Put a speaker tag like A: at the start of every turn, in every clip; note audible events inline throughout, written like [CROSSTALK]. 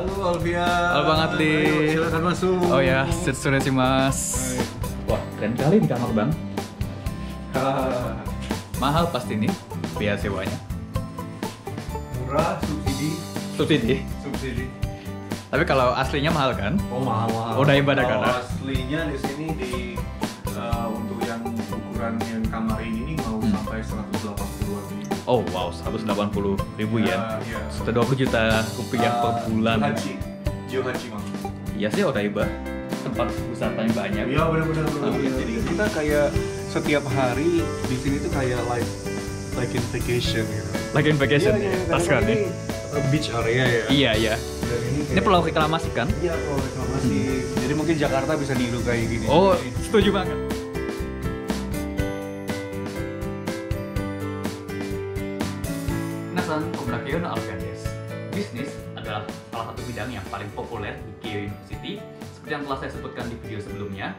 A: Halo Alvia.
B: Halo Bang.
A: Ayo, silakan masuk.
B: Oh ya, sore sih mas. Wah, keren kali di kamar bang.
A: Ah,
B: Mahal pasti nih biaya sewanya.
A: murah, subsidi,
B: Subsidi.
A: subsidi.
B: Tapi kalau aslinya mahal kan?
A: Oh mahal mahal.
B: Udah ibadah kan?
A: aslinya di sini di eh, untuk
B: Oh wow, 180 ribu ya.
A: Ya, ya.
B: Sudah 20 juta rupiah per bulan.
A: Haji, Haji mang.
B: Iya sih Odaiba. Tempat wisatanya banyak.
A: Iya benar-benar. benar.
B: Oh,
A: Jadi kita kayak setiap hari di sini tuh kayak like like in vacation gitu.
B: Lagi in vacation
A: Iya,
B: ya.
A: iya,
B: Pas kan ya.
A: ini uh, beach area ya.
B: Iya iya.
A: Dan ini,
B: Ini pulau reklamasi kan?
A: Iya, pulau reklamasi. Jadi mungkin Jakarta bisa niru kayak gini.
B: Oh, setuju banget. Telah saya sebutkan di video sebelumnya,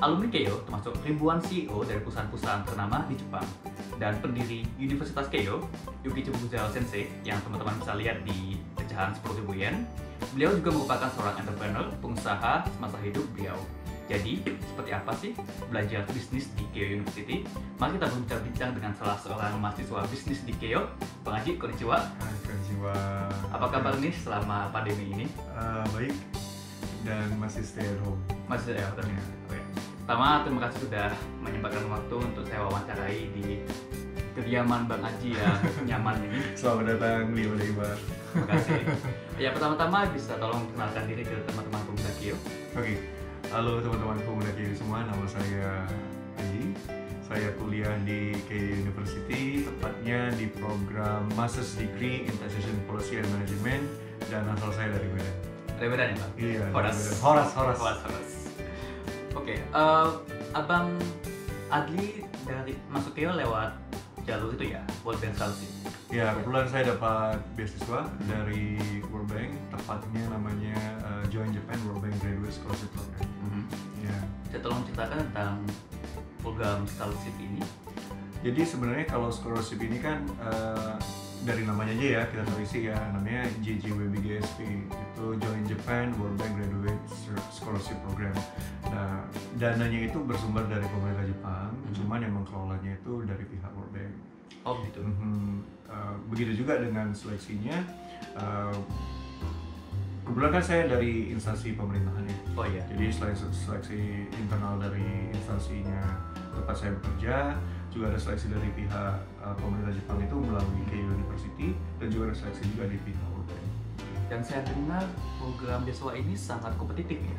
B: alumni Keio termasuk ribuan CEO dari perusahaan-perusahaan ternama di Jepang. Dan pendiri Universitas Keio, Yukichi Fukuzawa Sensei, yang teman-teman bisa lihat di pecahan 10.000 yen, beliau juga merupakan seorang entrepreneur, pengusaha semasa hidup beliau. Jadi, seperti apa sih belajar bisnis di Keio University? Mari kita berbincang-bincang dengan salah seorang mahasiswa bisnis di Keio, Bang Haji, konnichiwa.
A: Konnichiwa.
B: Apa kabar nih selama pandemi ini?
A: Eh, baik dan masih stay at home.
B: Masih ya, betul ya. Oke. Pertama, terima kasih sudah menyempatkan waktu untuk saya wawancarai di kediaman Bang Haji yang [LAUGHS] nyaman ini.
A: Selamat datang di Odaiba.
B: Terima kasih. Ya, pertama-tama bisa tolong kenalkan diri ke teman-teman pemuda Keio.
A: Oke, halo teman-teman pemuda KU semua, nama saya Aji. Saya kuliah di KU University, tepatnya di program Master's Degree in Taxation Policy and Management, dan asal saya dari Medan.
B: Bang?
A: Iya, dari
B: Horas.
A: Horas, Horas.
B: Horas, Horas. Oke, eh, Abang Adli dari masuk Keio lewat jalur itu ya, World Bank Scholarship.
A: Ya, kebetulan saya dapat beasiswa dari World Bank, tepatnya namanya uh, Join Japan World Bank Graduate Scholarship Program.
B: Mhm.
A: Ya.
B: Bisa tolong ceritakan tentang program scholarship ini?
A: Jadi sebenarnya kalau scholarship ini kan eh, dari namanya aja ya kita isi ya namanya JJWBGSP itu Join Japan World Bank Graduate Scholarship Program. Nah dananya itu bersumber dari pemerintah Jepang,
B: Hmm.
A: cuman yang mengelolanya itu dari pihak World Bank.
B: Oh gitu.
A: Mhm. Eh, begitu juga dengan seleksinya. Eh, kebetulan kan saya dari instansi pemerintahan ya.
B: Oh iya.
A: Jadi selain se- seleksi internal dari instansinya tempat saya bekerja, juga ada seleksi dari pihak uh, pemerintah Jepang itu melalui Keio University dan juga ada seleksi juga di pihak Bank.
B: Dan saya dengar program beasiswa ini sangat kompetitif ya.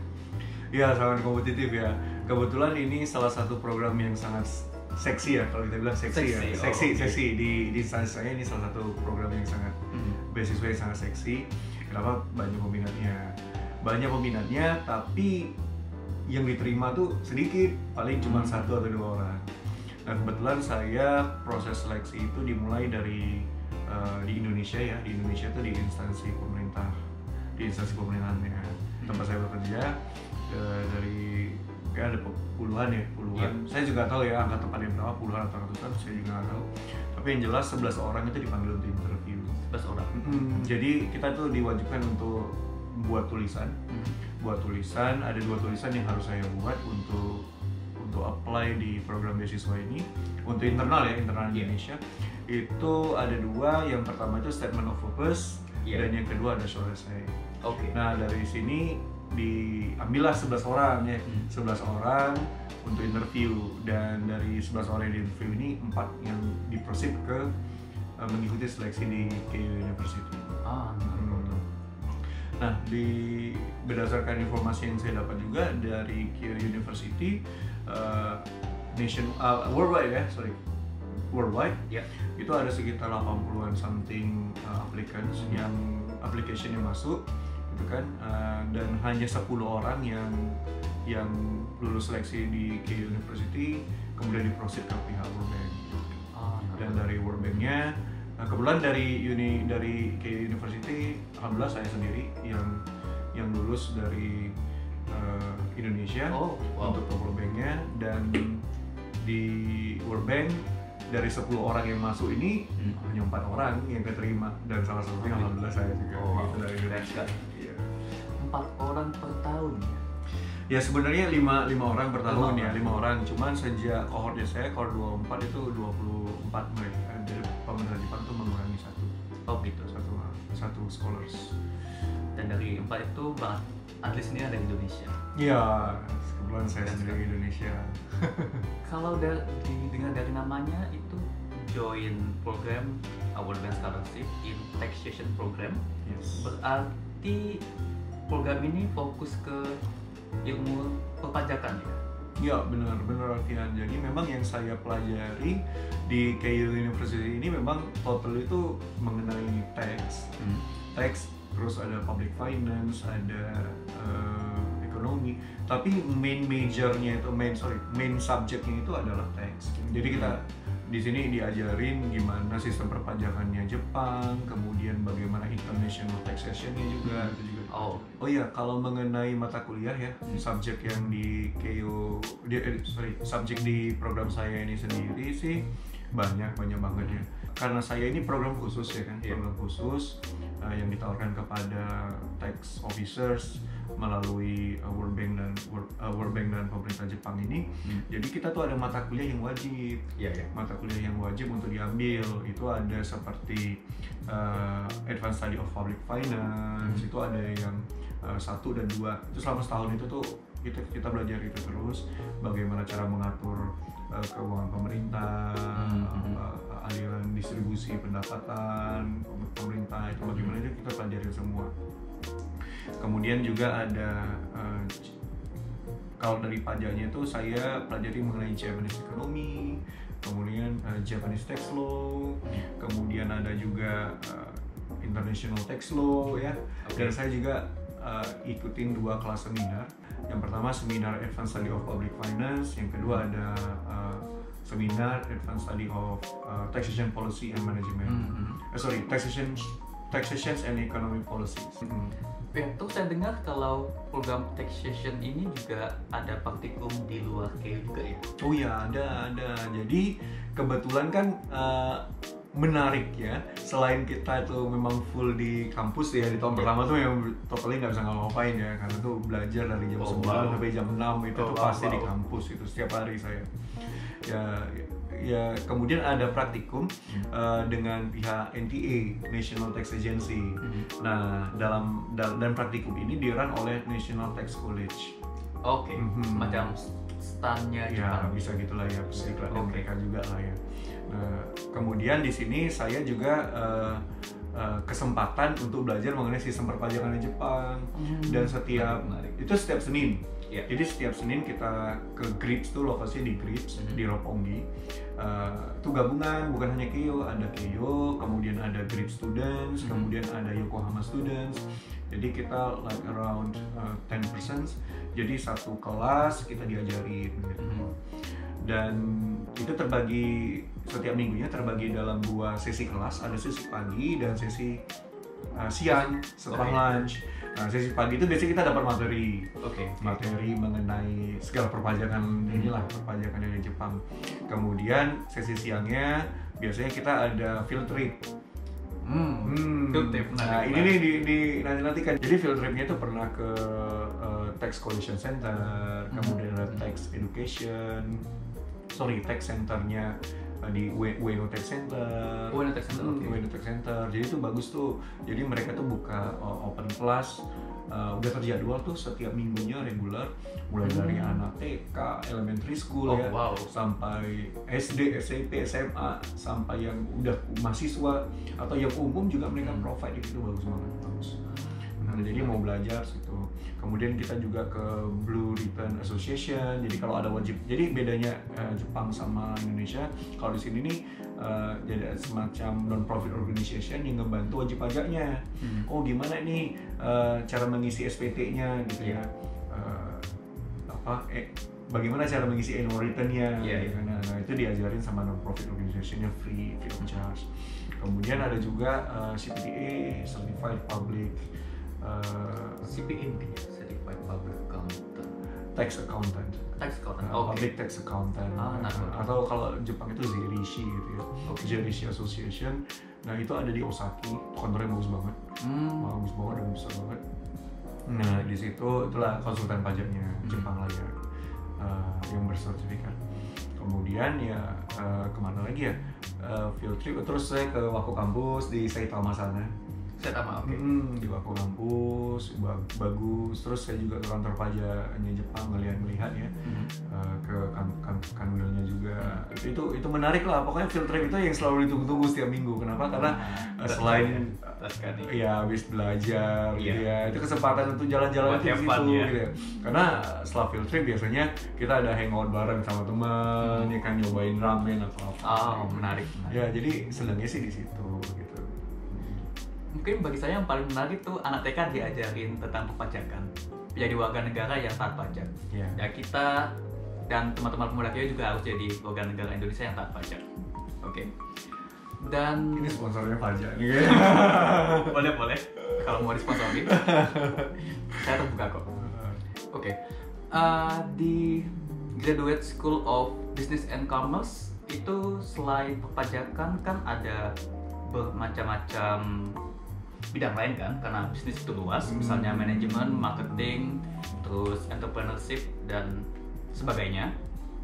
A: Ya sangat kompetitif ya. Kebetulan ini salah satu program yang sangat seksi ya kalau kita bilang seksi,
B: Seksi,
A: ya.
B: oh,
A: Seksi,
B: oke.
A: seksi di di instansi saya ini salah satu program yang sangat beasiswa yang sangat seksi. Kenapa banyak peminatnya? Banyak peminatnya, tapi yang diterima tuh sedikit, paling cuma
B: Hmm.
A: satu atau dua orang. Nah kebetulan saya proses seleksi itu dimulai dari uh, di Indonesia ya, di Indonesia tuh di instansi pemerintah, di instansi pemerintahannya tempat saya bekerja uh, dari kayak ada puluhan ya, puluhan. Saya juga tahu ya angka tepatnya berapa, puluhan atau ratusan, saya juga nggak tahu. Tapi yang jelas 11 orang itu dipanggil untuk interview.
B: 11 orang.
A: Mm, jadi kita tuh diwajibkan untuk buat tulisan,
B: Mhm.
A: buat tulisan. Ada dua tulisan yang harus saya buat untuk untuk apply di program beasiswa ini. Untuk internal ya, internal
B: Iya.
A: Indonesia. Itu ada dua. Yang pertama itu statement of purpose
B: Iya.
A: dan yang kedua ada short essay.
B: Oke.
A: Nah dari sini diambillah 11 orang ya,
B: Hmm.
A: 11 orang untuk interview dan dari 11 orang yang di interview ini empat yang diproceed ke uh, mengikuti seleksi di Keio University.
B: Ah,
A: Hmm. Nah, di berdasarkan informasi yang saya dapat juga dari Keio University uh, nation uh, worldwide ya, sorry. Worldwide
B: ya.
A: itu ada sekitar 80-an something uh, applicants
B: Hmm.
A: yang application yang masuk gitu kan Uh, dan hanya 10 orang yang yang lulus seleksi di Keio University kemudian diproses ke pihak World Bank
B: Ah,
A: dan dari World Bank-nya nah, kebetulan dari uni dari Keio University alhamdulillah saya sendiri yang yang lulus dari uh, Indonesia
B: Oh, wow.
A: untuk ke World Bank-nya dan di World Bank dari 10 orang yang masuk ini
B: Hmm.
A: hanya empat orang yang keterima dan salah satunya
B: Oh,
A: alhamdulillah saya juga
B: Oh, wow.
A: gitu, dari Indonesia. Iya.
B: Empat orang per tahun ya.
A: Ya sebenarnya lima, lima orang per tahun
B: Lima
A: ya lima orang. Cuman sejak kohortnya saya kohort 24 itu 24 mereka. Jadi pemerintah Jepang tuh mengurangi satu
B: Oh gitu.
A: Satu scholars.
B: Dan dari empat itu bang Adlis ini ada di Indonesia.
A: Iya, kebetulan saya
B: Keren
A: sendiri di Indonesia. [LAUGHS]
B: Kalau dari dengar dari namanya itu join program Award Bank Scholarship in Taxation Program
A: Yes.
B: berarti program ini fokus ke ilmu perpajakan ya.
A: Ya benar benar Alfian. Jadi memang yang saya pelajari di Keio University ini memang total itu mengenai tax, tax terus ada public finance, ada eh, ekonomi. Tapi main majornya itu main sorry main subjeknya itu adalah tax. Jadi kita di sini diajarin gimana sistem perpajakannya Jepang, kemudian bagaimana international taxationnya juga itu juga.
B: Oh,
A: Oh iya, kalau mengenai mata kuliah ya, subjek yang di KU, di, eh, sorry, subjek di program saya ini sendiri sih banyak banyak banget ya. Karena saya ini program khusus ya kan,
B: Iya.
A: program khusus eh, yang ditawarkan kepada tax officers melalui eh, World Bank dan World, eh, World Bank dan pemerintah Jepang ini.
B: Hmm.
A: Jadi kita tuh ada mata kuliah yang wajib
B: ya.
A: mata kuliah yang wajib untuk diambil itu ada seperti uh, Advanced Study of Public Finance
B: Hmm.
A: itu ada yang uh, satu dan dua itu selama setahun itu tuh kita kita belajar itu terus bagaimana cara mengatur uh, keuangan pemerintah
B: Hmm.
A: uh, aliran distribusi pendapatan pemerintah itu bagaimana itu kita pelajari semua kemudian juga ada uh, kalau dari pajaknya itu saya pelajari mengenai Japanese economy, kemudian uh, Japanese tax law, kemudian ada juga uh, international tax law ya.
B: Oke.
A: Dan saya juga uh, ikutin dua kelas seminar. Yang pertama seminar Advanced Study of Public Finance, yang kedua ada uh, seminar Advanced Study of uh, Taxation Policy and Management.
B: Hmm.
A: Eh, sorry, taxation taxation and economic policies. Hmm.
B: Ya, terus saya dengar kalau program taxation ini juga ada praktikum di luar KU juga ya.
A: Oh ya ada ada. Jadi kebetulan kan eh, menarik ya. Selain kita itu memang full di kampus ya di tahun
B: Iya.
A: pertama tuh yang totally nggak bisa ngapa-ngapain ya karena tuh belajar dari jam
B: Oh,
A: 9
B: wow.
A: sampai jam 6 itu
B: Oh,
A: tuh
B: wow,
A: pasti di
B: wow.
A: kampus itu setiap hari saya. Ya ya kemudian ada praktikum eh, dengan pihak NTA National Tax Agency.
B: Hmm.
A: Nah dalam dal- dan praktikum ini dirun oleh National Tax College.
B: Oke,
A: Mhm.
B: semacam standnya
A: ya
B: Jepang.
A: bisa gitulah ya sedikit
B: Oke.
A: mereka juga lah ya nah, kemudian di sini saya juga eh, eh, kesempatan untuk belajar mengenai sistem perpajakan di Jepang
B: Hmm.
A: dan setiap
B: Menarik.
A: itu setiap Senin
B: Ya.
A: jadi setiap Senin kita ke Grips tuh lokasinya di Grips
B: Mhm.
A: di Roppongi Eh, itu gabungan bukan hanya Keio ada Keio kemudian ada Grips students
B: Mhm.
A: kemudian ada Yokohama students jadi kita like around uh, 10% jadi satu kelas kita diajarin gitu.
B: Mhm.
A: dan itu terbagi setiap minggunya terbagi dalam dua sesi kelas. Ada sesi pagi dan sesi uh, siang setelah
B: Oke.
A: lunch. Nah sesi pagi itu biasanya kita dapat materi.
B: Oke.
A: materi mengenai segala perpajakan inilah perpajakan dari Jepang. Kemudian sesi siangnya biasanya kita ada field trip
B: Hmm.
A: Hmm.
B: Field trip, menarik
A: Nah, ini nih di, di nanti nantikan. Jadi field tripnya itu pernah ke uh, tax collection center, kemudian ada tax education, sorry tax centernya uh, di Ue- Ueno Tax Center.
B: Ueno Tax Center,
A: Hmm,
B: oke.
A: Ueno Tax Center. Jadi itu bagus tuh. Jadi mereka tuh buka uh, open class. Uh, udah terjadwal tuh setiap minggunya reguler mulai dari
B: Hmm.
A: anak TK, elementary school
B: Oh,
A: ya
B: wow.
A: sampai SD, SMP, SMA sampai yang udah mahasiswa atau yang umum juga mereka
B: Hmm.
A: provide itu bagus banget bagus. Nah, jadi mau belajar situ. Kemudian kita juga ke Blue Ribbon Association. Jadi kalau ada wajib, jadi bedanya eh, Jepang sama Indonesia. Kalau di sini nih eh, jadi semacam non profit organization yang ngebantu wajib pajaknya.
B: Hmm.
A: Oh gimana nih eh, cara mengisi SPT-nya gitu
B: Iya.
A: ya? Eh, apa? Eh, bagaimana cara mengisi annual return-nya?
B: Iya,
A: gitu.
B: iya.
A: Nah, nah, itu diajarin sama non profit organization-nya free, free of charge. Kemudian ada juga eh, CPTA, Certified Public. eh,
B: CPA ya, Certified Public Accountant.
A: tax accountant
B: tax accountant
A: Uh,
B: oke
A: public tax accountant
B: Ah,
A: Uh,
B: naruto.
A: atau kalau Jepang itu Zerishi gitu ya
B: Oke.
A: Zerishi Association nah itu ada di Osaki. Kantornya bagus banget.
B: Hmm.
A: bagus banget dan besar banget. Nah di situ itulah konsultan pajaknya
B: Hmm.
A: Jepang lah ya uh, yang bersertifikat. Kemudian ya uh, ke mana lagi ya? Uh, field trip terus saya ke Wako kampus di Saitama sana
B: saya
A: Hmm, di Wako kampus ba- bagus. Terus saya juga ke kantor pajaknya Jepang ngelihat-ngelihat ya.
B: Hmm.
A: uh, ke kan kan kanwilnya juga. Itu itu menarik lah. Pokoknya field trip itu yang selalu ditunggu-tunggu setiap minggu. Kenapa? Karena uh, selain
B: Berat sekali.
A: ya. Habis belajar gitu
B: Iya.
A: ya. Itu kesempatan untuk jalan-jalan
B: have
A: situ
B: ya.
A: gitu ya. Karena setelah field trip biasanya kita ada hangout bareng sama teman ya kan nyobain ramen atau apa.
B: Oh menarik, menarik.
A: ya jadi senangnya sih di situ
B: mungkin bagi saya yang paling menarik tuh anak TK diajarin tentang perpajakan menjadi warga negara yang taat pajak.
A: Ya
B: ya kita dan teman-teman pemuda kita juga harus jadi warga negara Indonesia yang taat pajak. Oke. Dan
A: ini sponsornya pajak. Nih [LAUGHS]
B: boleh boleh. Kalau mau disponsori. [LAUGHS] Saya terbuka kok. Oke. Eh, di Graduate School of Business and Commerce itu selain perpajakan kan ada bermacam-macam bidang lain kan karena bisnis itu luas
A: Hmm.
B: misalnya manajemen, marketing, terus entrepreneurship dan sebagainya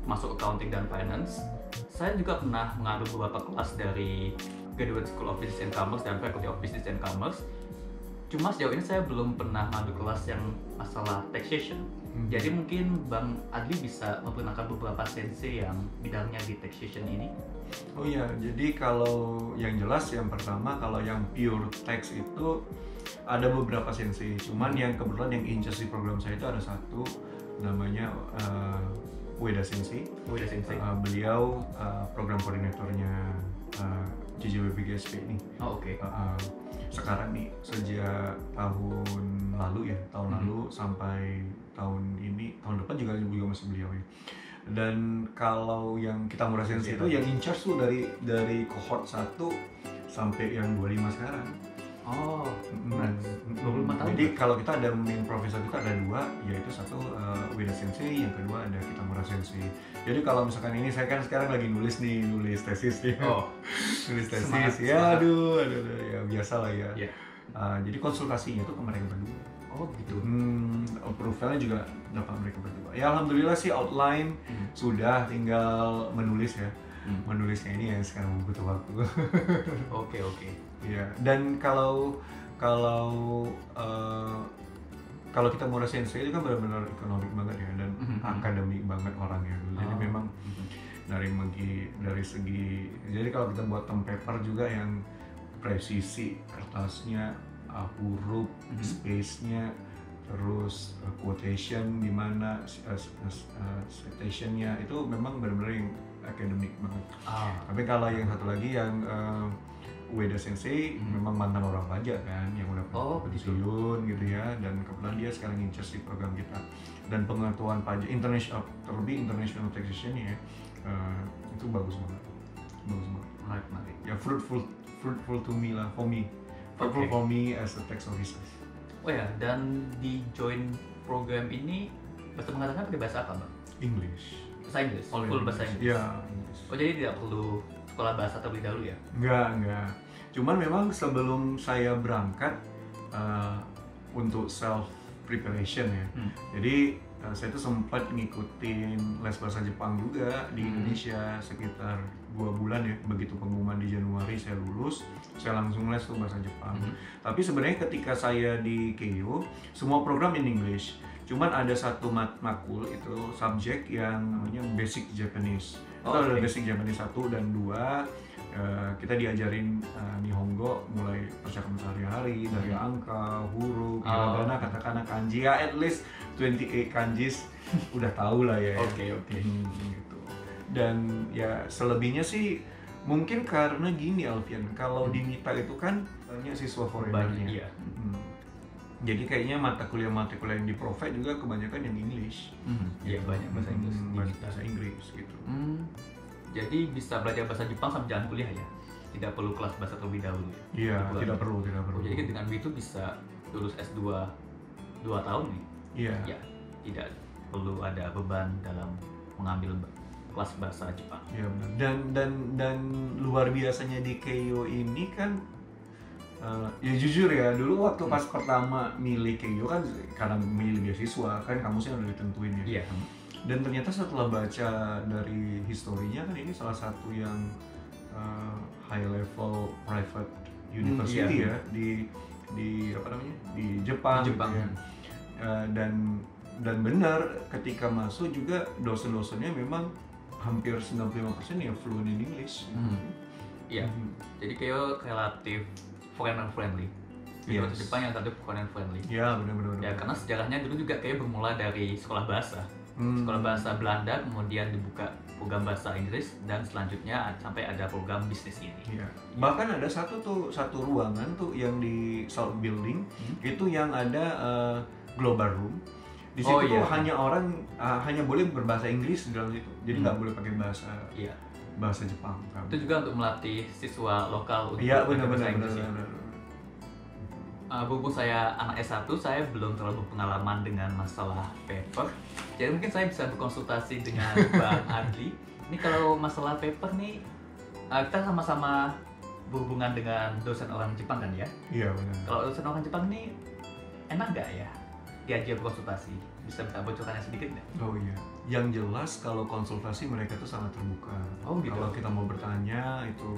B: masuk accounting dan finance. Saya juga pernah mengambil beberapa kelas dari Graduate School of Business and Commerce dan Faculty of Business and Commerce. Cuma sejauh ini saya belum pernah mengambil kelas yang masalah taxation.
A: Hmm.
B: Jadi mungkin Bang Adli bisa memperkenalkan beberapa sensei yang bidangnya di taxation ini.
A: Oh iya, jadi kalau yang jelas yang pertama kalau yang pure text itu ada beberapa sensei. Cuman yang kebetulan yang in charge di program saya itu ada satu namanya uh, Ueda Sensei.
B: Ueda sensei.
A: Uh, beliau uh, program koordinatornya uh, JJWBGSP ini.
B: Oh oke.
A: Uh, uh, sekarang nih sejak tahun lalu ya, tahun
B: Hmm.
A: lalu sampai tahun ini, tahun depan juga juga masih beliau ya. Dan kalau yang kita murah sensei itu yang in charge tuh dari dari cohort 1 sampai yang 25 sekarang.
B: Oh, Nice.
A: mm,
B: 25 tahun
A: Jadi kalau kita ada main profesor kita ada dua, yaitu satu uh, Sensei, yang kedua ada kita murah Sensei. Jadi kalau misalkan ini saya kan sekarang lagi nulis nih, nulis tesis nih.
B: oh, [LAUGHS]
A: nulis tesis
B: Semangat,
A: ya
B: semangat.
A: aduh aduh, aduh, ya biasa lah ya
B: Iya.
A: Uh, jadi konsultasinya tuh ke mereka berdua
B: oh gitu.
A: hmm, approvalnya juga dapat mereka berdua ya alhamdulillah sih outline
B: Hmm.
A: sudah tinggal menulis ya
B: Hmm.
A: menulisnya ini yang sekarang butuh waktu [LAUGHS]
B: Oke oke.
A: Ya dan kalau kalau uh, kalau kita mau sensei itu kan benar-benar ekonomik banget ya dan
B: Mhm.
A: akademik banget orangnya jadi
B: Oh.
A: memang dari segi dari segi jadi kalau kita buat term paper juga yang presisi kertasnya uh, huruf
B: Mhm.
A: space-nya terus uh, quotation di mana uh, uh, citationnya itu memang benar-benar yang akademik banget
B: Ah.
A: tapi kalau yang satu lagi yang uh, Ueda Sensei
B: Hmm.
A: memang mantan orang pajak kan yang udah
B: Oh,
A: pensiun gitu ya dan kebetulan dia sekarang in charge di program kita dan pengetahuan pajak international terlebih international taxation ya uh, itu bagus banget bagus banget
B: Menarik menarik.
A: ya fruitful fruitful to me lah for me fruitful
B: Oke.
A: for me as a tax officer
B: Oh ya, dan di join program ini bahasa mengatakan pakai bahasa apa, Bang?
A: English
B: Bahasa Inggris.
A: All
B: Full bahasa Inggris.
A: ya English
B: Oh jadi tidak perlu sekolah bahasa terlebih dahulu ya?
A: Enggak, enggak. Cuman memang sebelum saya berangkat uh, untuk self preparation ya.
B: Hmm.
A: Jadi uh, saya tuh sempat ngikutin les bahasa Jepang juga di
B: Hmm.
A: Indonesia sekitar dua bulan ya. Begitu pengumuman di Januari saya lulus, saya langsung les tuh bahasa Jepang.
B: Mhm.
A: Tapi sebenarnya ketika saya di Keio, semua program in English. Cuman ada satu mat makul itu subjek yang namanya Basic Japanese.
B: Oh,
A: itu ada
B: oke.
A: Basic Japanese satu dan dua. Eh, kita diajarin eh, Nihongo mulai percakapan sehari-hari dari angka, huruf,
B: Oh.
A: hiragana, katakana, kanji ya at least 28 kanjis udah tahu lah ya.
B: Oke, oke.
A: Hmm, gitu. Dan ya selebihnya sih mungkin karena gini Alfian, kalau di MITA itu kan banyak siswa foreinernya.
B: Banyak, iya.
A: Hmm. Jadi kayaknya mata kuliah-mata kuliah yang di provide juga kebanyakan yang English.
B: Iya banyak bahasa Inggris.
A: Hmm, bahasa, Inggris gitu.
B: Hmm, jadi bisa belajar bahasa Jepang sambil jalan kuliah ya? Tidak perlu kelas bahasa terlebih dahulu ya?
A: Iya, tidak perlu, tidak perlu.
B: Oh, jadi dengan itu bisa lulus S2 dua tahun nih?
A: Iya.
B: Ya, tidak perlu ada beban dalam mengambil kelas bahasa Jepang.
A: Ya benar. Dan dan dan luar biasanya di Keio ini kan eh, ya jujur ya dulu waktu pas pertama milih Keio kan karena milih beasiswa kan kamusnya udah ditentuin ya.
B: Iya.
A: Dan ternyata setelah baca dari historinya kan ini salah satu yang eh, high level private university
B: iya.
A: ya di di apa namanya di Jepang.
B: Di Jepang.
A: gitu ya. Eh, dan dan benar ketika masuk juga dosen-dosennya memang hampir 95% ya fluent in English.
B: Hmm. Iya.
A: Mhm.
B: Jadi kayak relatif foreigner friendly.
A: Yes.
B: Yes. Jepang yang satu foreigner friendly.
A: Ya benar-benar.
B: Ya karena sejarahnya dulu juga kayak bermula dari sekolah bahasa.
A: Hmm.
B: Sekolah bahasa Belanda kemudian dibuka program bahasa Inggris dan selanjutnya sampai ada program bisnis ini.
A: Iya. Bahkan ada satu tuh satu ruangan tuh yang di South Building
B: Hmm.
A: itu yang ada eh, global room. Di situ
B: Oh,
A: tuh
B: iya.
A: hanya orang eh, hanya boleh berbahasa Inggris di dalam situ. Jadi
B: Hmm.
A: nggak boleh pakai bahasa
B: Iya.
A: Bahasa Jepang. kan.
B: Itu juga untuk melatih siswa lokal untuk
A: Iya benar-benar
B: ya. Uh, berhubung saya anak S1, saya belum terlalu pengalaman dengan masalah paper. Jadi mungkin saya bisa berkonsultasi dengan [LAUGHS] Bang Adli. Ini kalau masalah paper nih, uh, kita sama-sama berhubungan dengan dosen orang Jepang kan ya?
A: Iya benar.
B: Kalau dosen orang Jepang ini enak nggak ya diajak berkonsultasi? Bisa minta bocorannya sedikit nggak?
A: Oh iya. Yang jelas kalau konsultasi mereka tuh sangat terbuka.
B: Oh, gitu.
A: Kalau kita mau bertanya itu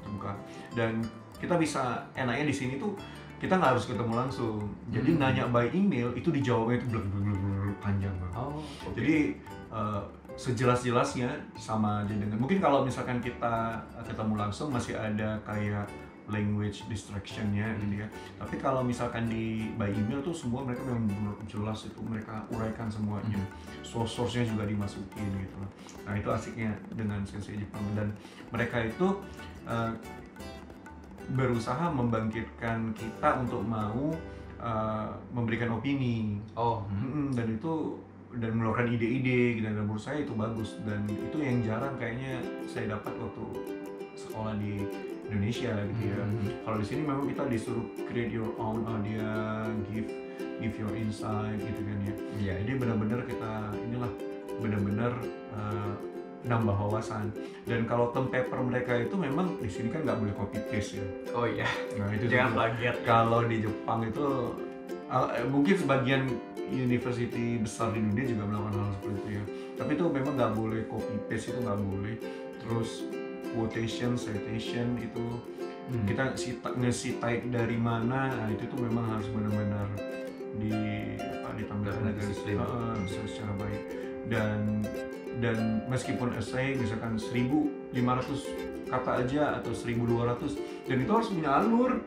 A: terbuka. Dan kita bisa enaknya di sini tuh kita nggak harus ketemu langsung. Jadi
B: Hmm.
A: nanya by email itu dijawabnya itu blur, blur, blur, panjang banget.
B: Oh, oke.
A: Jadi eh, sejelas-jelasnya sama aja dengan mungkin kalau misalkan kita ketemu langsung masih ada kayak language distractionnya gitu ya. Tapi kalau misalkan di by email tuh semua mereka memang benar jelas itu mereka uraikan semuanya. Source source-nya juga dimasukin gitu loh. Nah itu asiknya dengan sensei Jepang dan mereka itu eh, berusaha membangkitkan kita untuk mau eh, memberikan opini
B: oh, hmm.
A: Dan itu dan mengeluarkan ide-ide gitu dan menurut saya itu bagus dan itu yang jarang kayaknya saya dapat waktu sekolah di Indonesia gitu ya.
B: Hmm.
A: Kalau di sini memang kita disuruh create your own idea, give give your insight gitu kan ya.
B: Iya,
A: Jadi benar-benar kita inilah benar-benar eh, nambah wawasan dan kalau term paper mereka itu memang di sini kan nggak boleh copy paste ya.
B: Oh iya,
A: Nah itu
B: jangan plagiat.
A: kalau di Jepang itu uh, eh, mungkin sebagian university besar di dunia juga melakukan hal seperti itu ya tapi itu memang nggak boleh copy paste itu nggak boleh terus quotation citation itu
B: Hmm.
A: kita cita- nge-cite dari mana. Nah, itu tuh memang harus benar-benar di apa garis
B: disiplin.
A: uh, secara baik. Dan dan meskipun essay misalkan 1500 kata aja atau 1200 dan itu harus punya alur.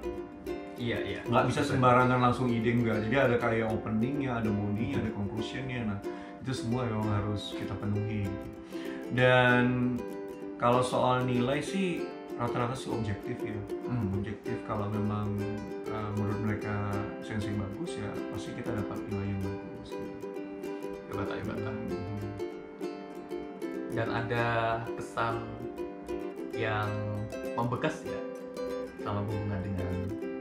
B: Iya, iya.
A: nggak bisa sembarangan langsung ide enggak jadi ada kayak openingnya ada body ada conclusionnya. Nah itu semua memang harus kita penuhi. Dan kalau soal nilai sih rata-rata sih objektif ya
B: Hmm.
A: objektif kalau memang uh, menurut mereka sensei bagus ya pasti kita dapat nilai yang bagus.
B: Hebat, hebat. Dan ada pesan yang membekas ya selama hubungan dengan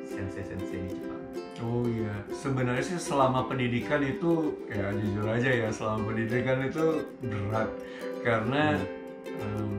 B: sensei-sensei di Jepang.
A: Oh iya, sebenarnya sih selama pendidikan itu ya jujur aja ya selama pendidikan itu berat karena em,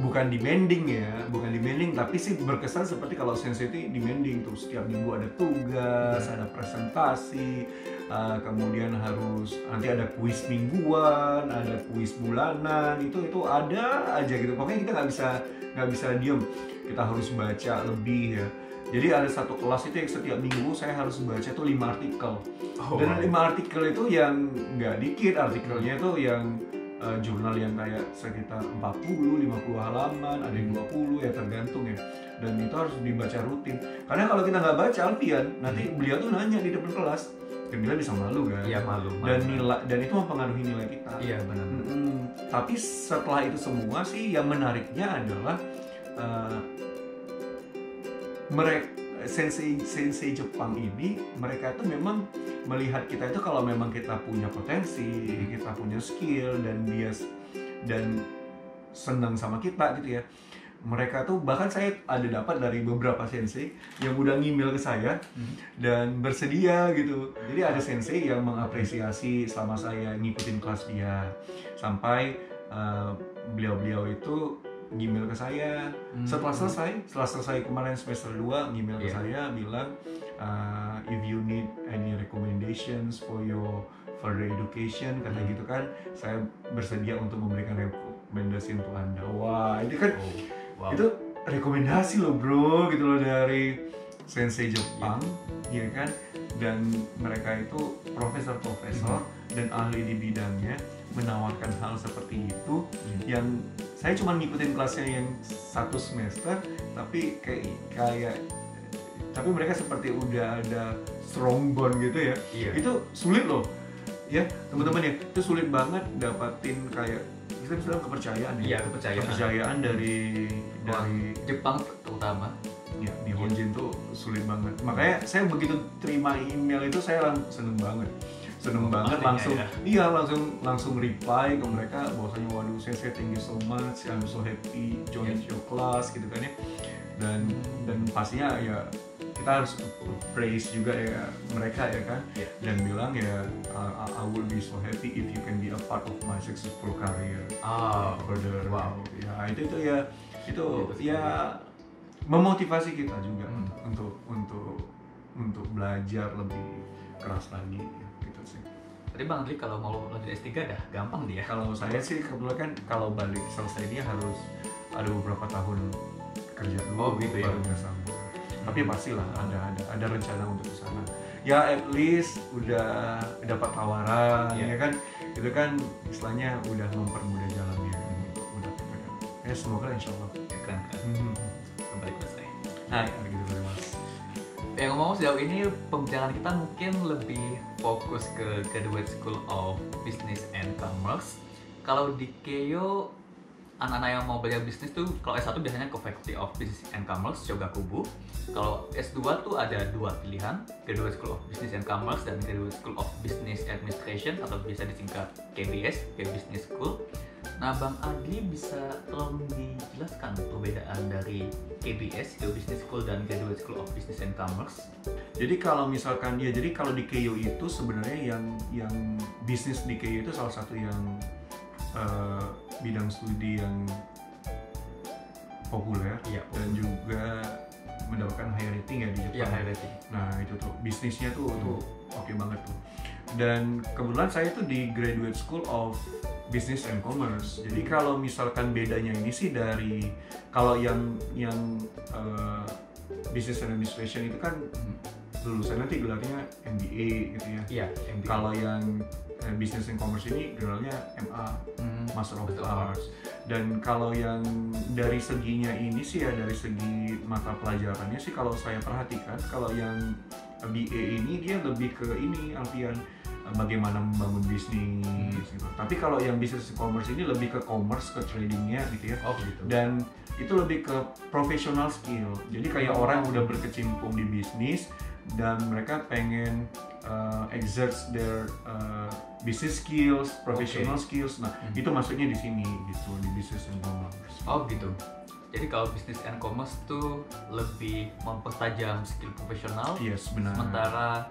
A: bukan demanding ya, bukan demanding tapi sih berkesan seperti kalau sensei itu demanding tuh setiap minggu ada tugas, ada presentasi, eh, kemudian harus nanti ada kuis mingguan, ada kuis bulanan itu itu ada aja gitu. Pokoknya kita nggak bisa nggak bisa diem, kita harus baca lebih ya. Jadi ada satu kelas itu yang setiap minggu saya harus baca tuh lima artikel.
B: Oh,
A: Dan lima artikel itu yang nggak dikit artikelnya itu yang eh, jurnal yang kayak sekitar 40, 50 halaman, ada yang 20 ya tergantung ya. Dan itu harus dibaca rutin. Karena kalau kita nggak baca Alfian, nanti beliau tuh nanya di depan kelas. Dan kita bisa malu kan.
B: Iya malu. malu.
A: Dan nilai dan itu mempengaruhi nilai kita.
B: Iya benar.
A: Mm-mm. Tapi setelah itu semua sih yang menariknya adalah mereka sensei sensei Jepang ini mereka itu memang melihat kita itu kalau memang kita punya potensi, kita punya skill dan dia s- dan senang sama kita gitu ya. mereka tuh bahkan saya ada dapat dari beberapa sensei yang udah ngemail ke saya
B: Hmm.
A: dan bersedia gitu. Jadi ada sensei yang mengapresiasi selama saya ngikutin kelas dia sampai uh, beliau-beliau itu ngemail ke saya
B: Hmm.
A: setelah selesai setelah selesai kemarin semester 2 ngemail ke
B: Iya.
A: saya bilang uh, if you need any recommendations for your further education kata
B: Hmm.
A: gitu kan saya bersedia untuk memberikan rekomendasi untuk anda wah itu kan
B: Oh, wow.
A: itu rekomendasi loh bro gitu loh dari sensei Jepang ya kan dan mereka itu profesor-profesor dan ahli di bidangnya menawarkan hal seperti itu
B: Hmm.
A: yang saya cuma ngikutin kelasnya yang satu semester tapi kayak kayak tapi mereka seperti udah ada strong bond gitu ya
B: Iya.
A: itu sulit loh ya teman-teman ya itu sulit banget dapatin kayak kita bisa bilang kepercayaan ya
B: Iya, kepercayaan.
A: kepercayaan dari dari
B: Jepang terutama.
A: ya di Honjin tuh sulit banget makanya saya begitu terima email itu saya seneng banget seneng
B: Oh,
A: banget langsung
B: ya.
A: iya langsung langsung reply ke mereka bahwasanya waduh saya saya thank you so much I'm so happy join
B: Yes.
A: your class gitu kan ya dan dan pastinya ya kita harus praise juga ya mereka ya kan
B: Iya.
A: dan bilang ya I, I- will be so happy if you can be a part of my successful career
B: Ah,
A: further
B: wow.
A: ya itu itu ya itu
B: Itu
A: ya memotivasi kita juga
B: Hmm.
A: untuk untuk untuk belajar lebih keras lagi
B: Tadi Bang Adli kalau mau lanjut S3 dah gampang dia.
A: kalau saya sih kebetulan kan kalau balik selesai dia harus ada beberapa tahun kerja dulu
B: Oh, gitu ya.
A: baru bisa sambung tapi pastilah ada ada ada rencana untuk ke sana ya at least udah dapat tawaran
B: Iya.
A: ya kan itu kan istilahnya udah mempermudah jalannya mendapatkan ya semoga insya Allah
B: Ya, kan.
A: Hmm.
B: Kembali ke saya.
A: Nah, gitu dari mas.
B: Ya ngomong sejauh ini pembicaraan kita mungkin lebih fokus ke Graduate School of Business and Commerce. Kalau di Keio anak-anak yang mau belajar bisnis tuh kalau S1 biasanya ke Faculty of Business and Commerce Shogakubu. Kalau S2 tuh ada dua pilihan, Graduate School of Business and Commerce dan Graduate School of Business Administration atau bisa disingkat KBS, Business School. Nah, Bang Adli bisa tolong dijelaskan perbedaan dari KBS, K Business School dan Graduate School of Business and Commerce?
A: Jadi kalau misalkan ya, jadi kalau di KU itu sebenarnya yang yang bisnis di KU itu salah satu yang eh, bidang studi yang populer
B: Iya.
A: dan juga mendapatkan high rating ya di Jepang.
B: Iya, high rating.
A: Nah itu tuh bisnisnya tuh
B: Hmm.
A: tuh oke banget tuh. Dan kebetulan saya tuh di Graduate School of Business and Commerce. Jadi kalau misalkan bedanya ini sih dari kalau yang yang eh, Business and Administration itu kan lulusan nanti gelarnya MBA gitu ya.
B: Iya, MBA.
A: Kalau yang eh, Business and Commerce ini gelarnya MA
B: Hmm,
A: Master of
B: betul.
A: Arts. Dan kalau yang dari seginya ini sih ya dari segi mata pelajarannya sih kalau saya perhatikan kalau yang BA ini dia lebih ke ini Alfian eh, bagaimana membangun bisnis gitu. Tapi kalau yang business commerce ini lebih ke commerce ke tradingnya gitu ya.
B: Oh gitu.
A: Dan itu lebih ke professional skill. Jadi kayak orang yang udah berkecimpung di bisnis dan mereka pengen uh, exert their uh, business skills, professional skills. Nah,
B: Hmm.
A: itu masuknya di sini gitu di business and commerce.
B: Oh gitu. Jadi kalau bisnis and commerce tuh lebih mempertajam skill profesional,
A: Yes, benar.
B: sementara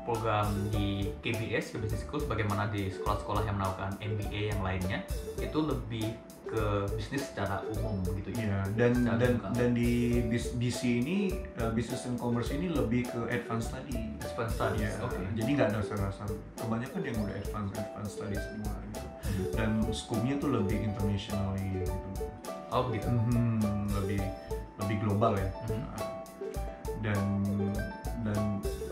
B: program di KBS, ke Business School, bagaimana di sekolah-sekolah yang melakukan MBA yang lainnya, itu lebih ke bisnis secara umum gitu ya.
A: Iya, dan dan
B: lengkap.
A: dan di bis- BC ini uh, business and commerce ini lebih ke advanced study.
B: Advanced studies,
A: Iya,
B: oke.
A: Jadi nggak ada dasar-dasar. Kebanyakan yang udah advanced advanced study semua gitu.
B: Hmm.
A: Dan scope-nya tuh lebih internationally gitu.
B: Oh gitu.
A: Mhm, lebih lebih global ya
B: Mhm.
A: dan dan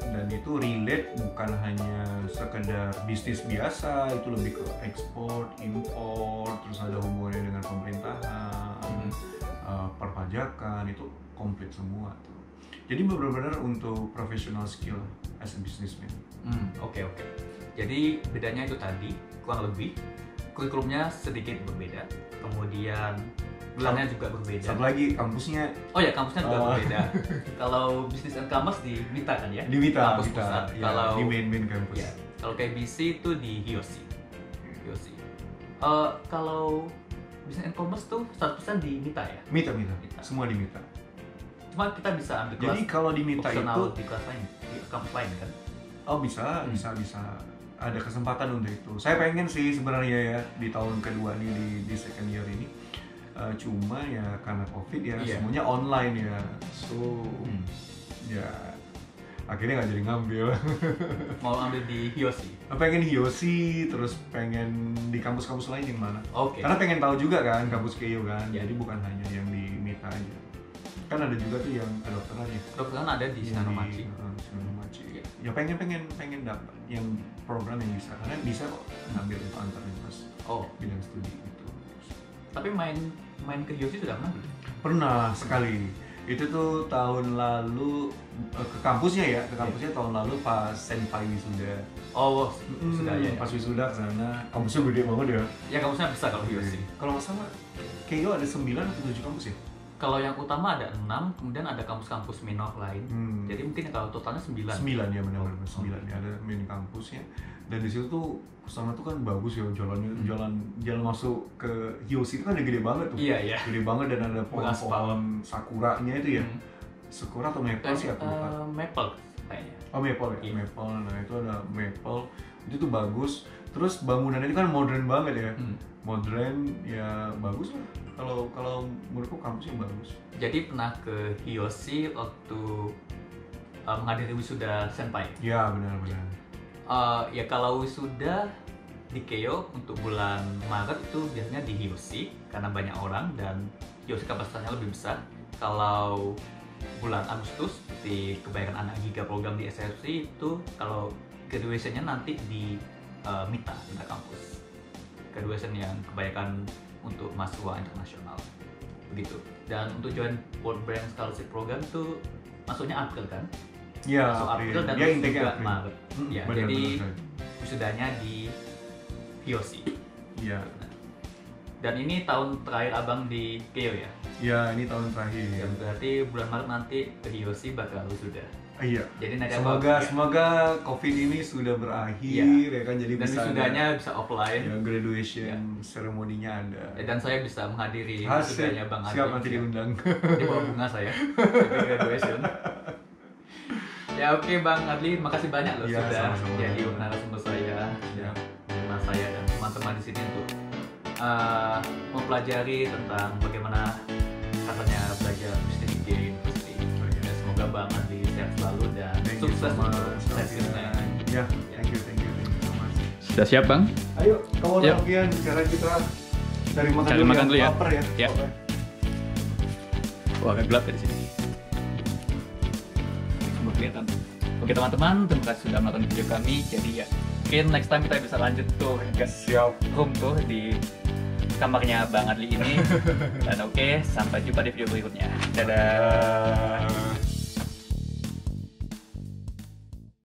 A: dan itu relate bukan hanya sekedar bisnis biasa itu lebih ke ekspor impor terus ada hubungannya dengan pemerintahan
B: Mhm.
A: eh, perpajakan itu komplit semua tuh jadi benar-benar untuk professional skill as a businessman
B: Hmm, oke oke. Jadi bedanya itu tadi kurang lebih kurikulumnya sedikit berbeda, kemudian gelarnya juga berbeda.
A: satu lagi kampusnya
B: Oh ya kampusnya juga
A: Oh.
B: berbeda. [LAUGHS] Kalau business and commerce di Mita kan ya?
A: di Wita,
B: Kampus pusat.
A: ya,
B: Kalau
A: di main main campus
B: ya, kalau KBC itu di Hiyoshi. Hiyoshi. Eh, kalau bisnis and commerce tuh 100% di MITA ya
A: Mita, Mita,
B: Mita.
A: semua di Mita.
B: cuma kita bisa ambil kelas
A: Jadi kalau di Mita itu,
B: di kelas lain di kampus lain kan
A: oh bisa,
B: Hmm.
A: bisa, bisa ada kesempatan untuk itu. Saya pengen sih sebenarnya ya di tahun kedua nih di, di second year ini. Eh, cuma ya karena covid ya
B: Iya.
A: semuanya online ya, so
B: Hmm.
A: ya akhirnya nggak jadi ngambil. [LAUGHS]
B: mau ambil di Hiosi
A: pengen Hiosi, terus pengen di kampus-kampus lain yang mana?
B: oke
A: Karena pengen tahu juga kan kampus Keio kan,
B: Iya.
A: jadi bukan hanya yang di Mita aja. Kan ada juga tuh yang kedokteran ya.
B: kedokteran ada di
A: Yang
B: Sinanomachi
A: uh, Sinanomachi.
B: Iya.
A: Ya pengen pengen pengen dapat yang program yang bisa, karena bisa kok ngambil itu antar lintas
B: oh
A: bidang studi gitu.
B: tapi main main ke Hiosi sudah pernah belum
A: Pernah sekali. Itu tuh tahun lalu eh, ke kampusnya ya, ke kampusnya tahun lalu pas senpai wisuda.
B: oh
A: Hmm,
B: sudah ya
A: Pas wisuda ke sana, kampusnya gede banget ya.
B: ya kampusnya besar kalau Hiosi
A: Kalau nggak salah, Keio ada 9 atau 7 kampus ya?
B: Kalau yang utama ada enam kemudian ada kampus-kampus minor lain.
A: Hmm.
B: jadi mungkin kalau totalnya sembilan.
A: Sembilan ya benar-benar
B: Oh.
A: sembilan. ya ada main kampusnya. Dan di situ tuh sana tuh kan bagus ya jalannya
B: Hmm.
A: jalan jalan masuk ke Hyoshi itu kan gede banget tuh.
B: Iya iya.
A: Gede banget dan ada pohon-pohon sakuranya itu ya.
B: Hmm.
A: sakura atau maple sih aku lupa.
B: Eh, maple kayaknya.
A: Oh maple ya?
B: Iya.
A: maple. Nah itu ada maple. Itu tuh bagus. Terus bangunan ini kan modern banget ya.
B: Hmm.
A: modern ya bagus lah kalau kalau menurutku kampusnya bagus
B: jadi pernah ke Hioshi waktu uh, menghadiri wisuda senpai
A: ya benar-benar
B: Uh, ya kalau wisuda di Keio untuk bulan Maret itu biasanya di Hioshi karena banyak orang dan Hioshi kapasitasnya lebih besar. Kalau bulan Agustus di kebanyakan anak giga program di SFC itu kalau graduation-nya nanti di uh, Mita, Mita kampus. Graduation yang kebanyakan untuk mahasiswa internasional. Begitu. Dan untuk join World Brand Scholarship Program itu masuknya April kan?
A: ya
B: Masuk April dan
A: ya
B: juga Maret.
A: Hmm,
B: Ya,
A: benar,
B: jadi wisudanya di Hioshi.
A: Iya,
B: Dan ini tahun terakhir abang di Keio ya.
A: ya ini tahun terakhir.
B: Ya, berarti bulan Maret nanti ke Hioshi bakal wisuda.
A: Iya.
B: Jadi nanti
A: Semoga
B: abang,
A: semoga COVID ini sudah berakhir
B: Iya.
A: ya kan jadi
B: dan
A: bisa
B: wisudanya
A: ada-
B: bisa offline.
A: ya graduation seremoninya ada.
B: Ya, dan saya bisa menghadiri wisudanya Bang Adi.
A: siap nanti
B: Ya.
A: diundang.
B: Di bawah bunga saya. Graduation. ya oke Bang Adli, makasih banyak loh
A: Iya,
B: sudah
A: sama-sama.
B: jadi narasumber saya
A: Ya.
B: rumah saya dan teman-teman di sini untuk uh, mempelajari tentang bagaimana katanya belajar. Ya, semoga Bang Adli sehat selalu dan
A: Thank
B: sukses untuk sesinya.
A: Ya, thank you, thank you, thank you so much.
B: Sudah siap Bang?
A: Ayo, kawan
B: Yuk.
A: Alfian, sekarang kita cari makan
B: Cari
A: dulu
B: makan
A: ya.
B: dulu ya.
A: Lapar ya.
B: Ya.
A: Oke.
B: Wah agak gelap ya di sini. Coba kelihatan. Oke teman-teman, terima kasih sudah menonton video kami. Jadi ya, mungkin next time kita bisa lanjut tuh ke
A: Siap.
B: room tuh di kamarnya Bang Adli ini. [LAUGHS] Dan oke, sampai jumpa di video berikutnya. Dadah.
A: Bye.